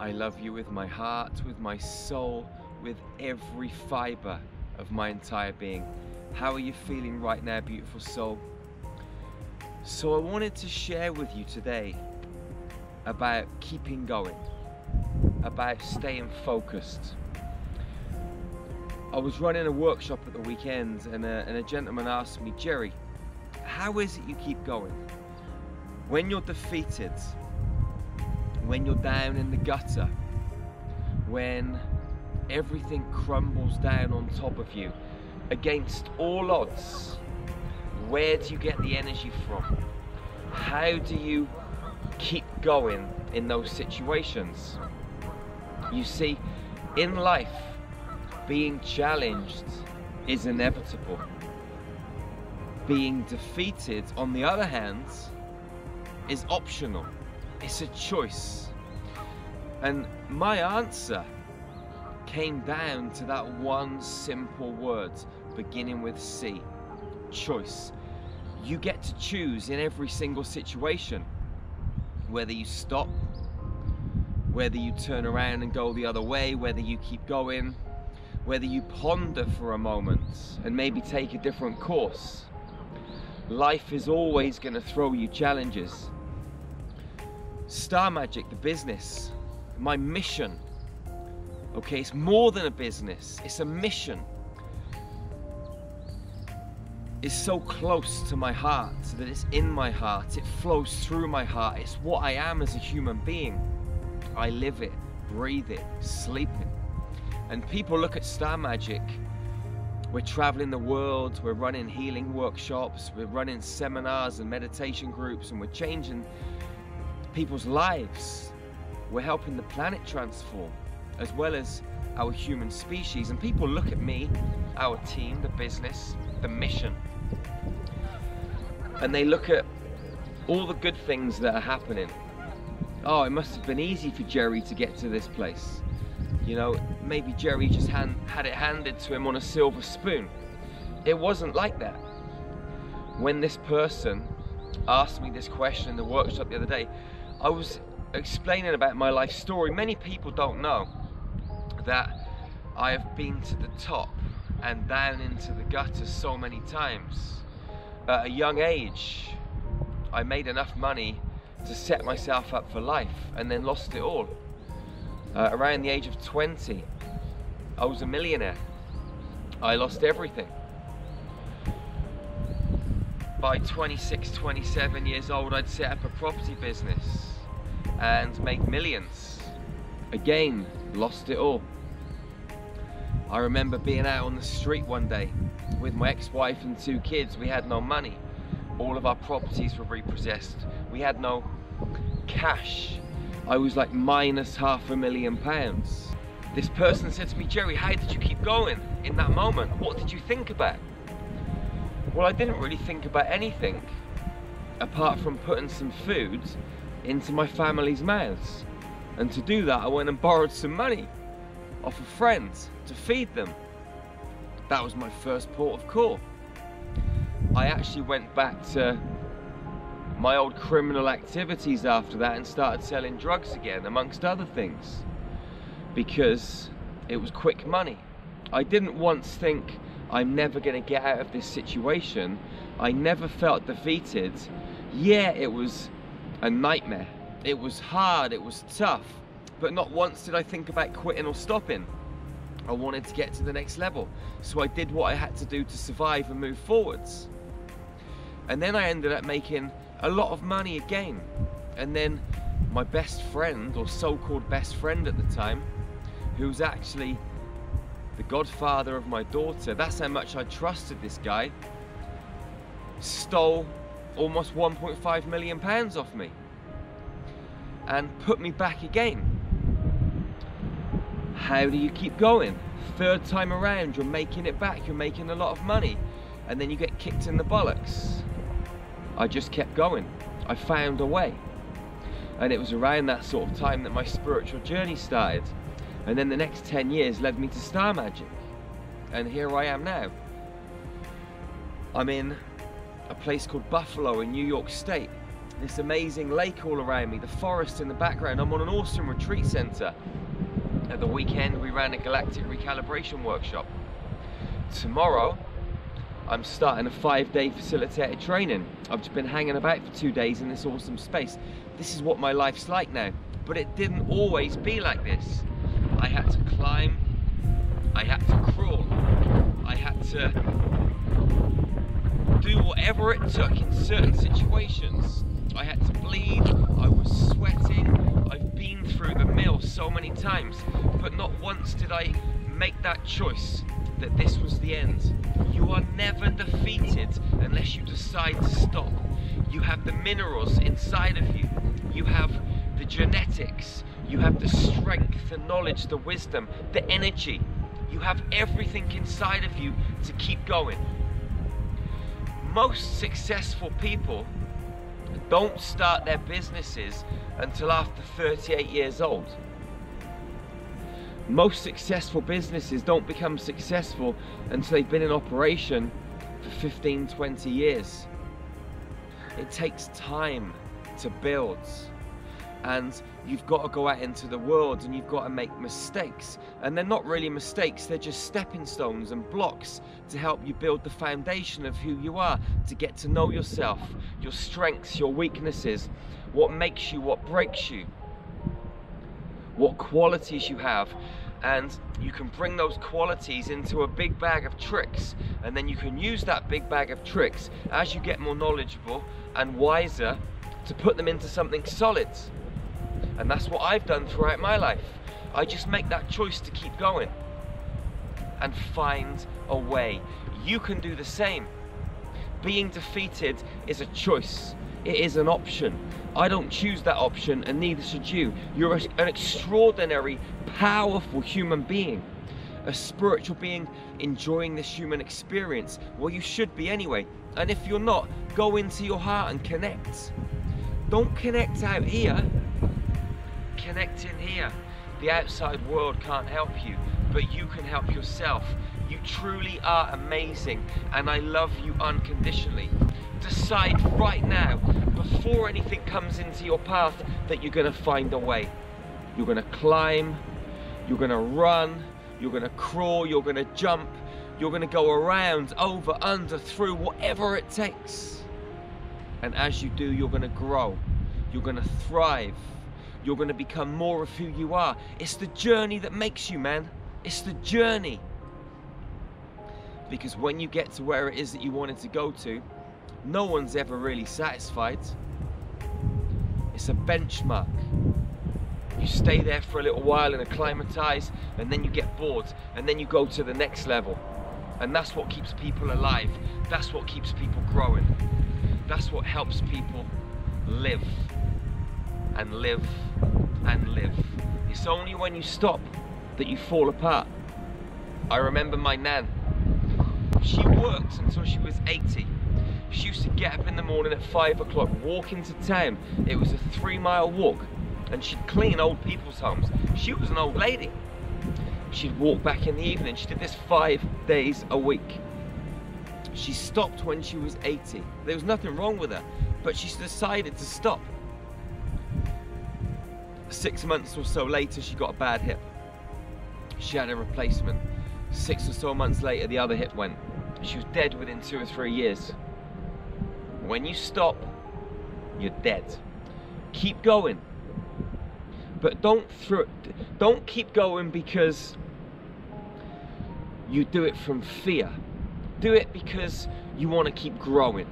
I love you with my heart, with my soul, with every fiber of my entire being. How are you feeling right now, beautiful soul? So, I wanted to share with you today about keeping going, about staying focused. I was running a workshop at the weekend, and a, and a gentleman asked me, Jerry, how is it you keep going? When you're defeated, when you're down in the gutter, when everything crumbles down on top of you against all odds, where do you get the energy from? How do you keep going in those situations? You see, in life, being challenged is inevitable. Being defeated, on the other hand, is optional. It's a choice. And my answer came down to that one simple word beginning with C choice. You get to choose in every single situation whether you stop, whether you turn around and go the other way, whether you keep going, whether you ponder for a moment and maybe take a different course. Life is always going to throw you challenges. Star Magic, the business, my mission. Okay, it's more than a business, it's a mission. It's so close to my heart that it's in my heart, it flows through my heart. It's what I am as a human being. I live it, breathe it, sleep it. And people look at Star Magic. We're traveling the world, we're running healing workshops, we're running seminars and meditation groups, and we're changing people's lives. We're helping the planet transform, as well as our human species. And people look at me, our team, the business, the mission, and they look at all the good things that are happening. Oh, it must have been easy for Jerry to get to this place. You know, maybe Jerry just hand, had it handed to him on a silver spoon. It wasn't like that. When this person asked me this question in the workshop the other day, I was explaining about my life story. Many people don't know that I have been to the top and down into the gutter so many times. At a young age, I made enough money to set myself up for life and then lost it all. Uh, around the age of 20, I was a millionaire. I lost everything. By 26, 27 years old, I'd set up a property business and make millions. Again, lost it all. I remember being out on the street one day with my ex-wife and two kids. We had no money. All of our properties were repossessed. We had no cash. I was like minus half a million pounds. This person said to me, Jerry, how did you keep going in that moment? What did you think about? Well, I didn't really think about anything apart from putting some food into my family's mouths. And to do that, I went and borrowed some money off of friends to feed them. That was my first port of call. I actually went back to my old criminal activities after that and started selling drugs again, amongst other things, because it was quick money. I didn't once think I'm never going to get out of this situation. I never felt defeated. Yeah, it was a nightmare. It was hard, it was tough, but not once did I think about quitting or stopping. I wanted to get to the next level, so I did what I had to do to survive and move forwards. And then I ended up making a lot of money again. And then my best friend, or so-called best friend at the time, who was actually the godfather of my daughter, that's how much I trusted this guy, stole almost 1.5 million pounds off me and put me back again. How do you keep going? Third time around, you're making it back, you're making a lot of money, and then you get kicked in the bollocks. I just kept going. I found a way. And it was around that sort of time that my spiritual journey started. And then the next 10 years led me to Star Magic. And here I am now. I'm in a place called Buffalo in New York State. this amazing lake all around me, the forest in the background. I'm on an awesome retreat center. At the weekend, we ran a galactic recalibration workshop. Tomorrow, I'm starting a five day facilitated training. I've just been hanging about for two days in this awesome space. This is what my life's like now. But it didn't always be like this. I had to climb, I had to crawl, I had to do whatever it took in certain situations. I had to bleed, I was sweating, I've been through the mill so many times, but not once did I make that choice that this was the end. You are never defeated unless you decide to stop. You have the minerals inside of you. You have the genetics. You have the strength, the knowledge, the wisdom, the energy. You have everything inside of you to keep going. Most successful people don't start their businesses until after 38 years old. Most successful businesses don't become successful until they've been in operation for 15, 20 years. It takes time to build and you've got to go out into the world and you've got to make mistakes. And they're not really mistakes, they're just stepping stones and blocks to help you build the foundation of who you are, to get to know yourself, your strengths, your weaknesses, what makes you, what breaks you, what qualities you have. And you can bring those qualities into a big bag of tricks, and then you can use that big bag of tricks as you get more knowledgeable and wiser to put them into something solid. And that's what I've done throughout my life. I just make that choice to keep going and find a way. You can do the same. Being defeated is a choice. It is an option. I don't choose that option and neither should you. You're an extraordinary, powerful human being. A spiritual being enjoying this human experience. Well, you should be anyway. And if you're not, go into your heart and connect. Don't connect out here connect in here. The outside world can't help you, but you can help yourself. You truly are amazing, and I love you unconditionally. Decide right now, before anything comes into your path, that you're going to find a way. You're going to climb, you're going to run, you're going to crawl, you're going to jump, you're going to go around, over, under, through, whatever it takes. And as you do, you're going to grow, you're going to thrive, you're going to become more of who you are. It's the journey that makes you, man. It's the journey. Because when you get to where it is that you wanted to go to, no one's ever really satisfied. It's a benchmark. You stay there for a little while and acclimatize, and then you get bored, and then you go to the next level. And that's what keeps people alive. That's what keeps people growing. That's what helps people live and live and live. It's only when you stop that you fall apart. I remember my nan. She worked until she was 80. She used to get up in the morning at five o'clock, walk into town. It was a three mile walk and she'd clean old people's homes. She was an old lady. She'd walk back in the evening. She did this five days a week. She stopped when she was 80. There was nothing wrong with her, but she decided to stop Six months or so later, she got a bad hip. She had a replacement. Six or so months later, the other hip went. She was dead within two or three years. When you stop, you're dead. Keep going. But don't don't keep going because you do it from fear. Do it because you want to keep growing.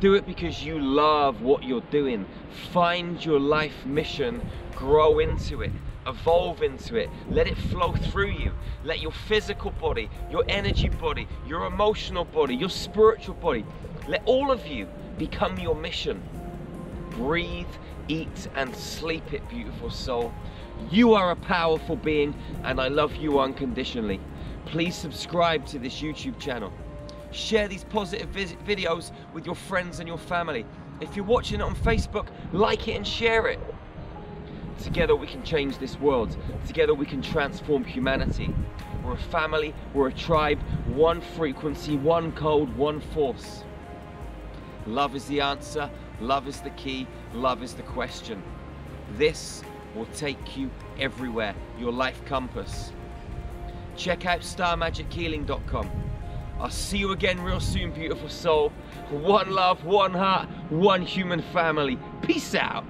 Do it because you love what you're doing. Find your life mission grow into it, evolve into it, let it flow through you. Let your physical body, your energy body, your emotional body, your spiritual body, let all of you become your mission. Breathe, eat, and sleep it, beautiful soul. You are a powerful being, and I love you unconditionally. Please subscribe to this YouTube channel. Share these positive videos with your friends and your family. If you're watching it on Facebook, like it and share it. Together we can change this world. Together we can transform humanity. We're a family, we're a tribe, one frequency, one code, one force. Love is the answer. Love is the key, love is the question. This will take you everywhere, your life compass. Check out starmagichealing.com. I'll see you again real soon, beautiful soul. One love, one heart, one human family. Peace out.